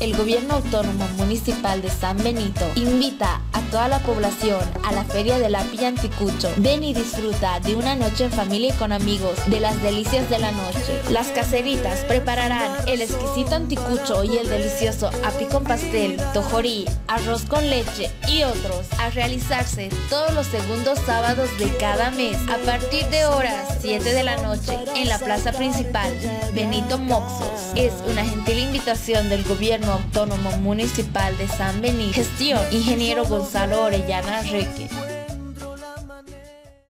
el Gobierno Autónomo Municipal de San Benito invita toda la población a la Feria de la Anticucho. Ven y disfruta de una noche en familia y con amigos de las delicias de la noche. Las caseritas prepararán el exquisito anticucho y el delicioso api con pastel, tojorí, arroz con leche y otros a realizarse todos los segundos sábados de cada mes a partir de horas 7 de la noche en la plaza principal Benito Moxos. Es una gentil invitación del Gobierno Autónomo Municipal de San Benito. Gestión Ingeniero Gonzalo Orellana Reque.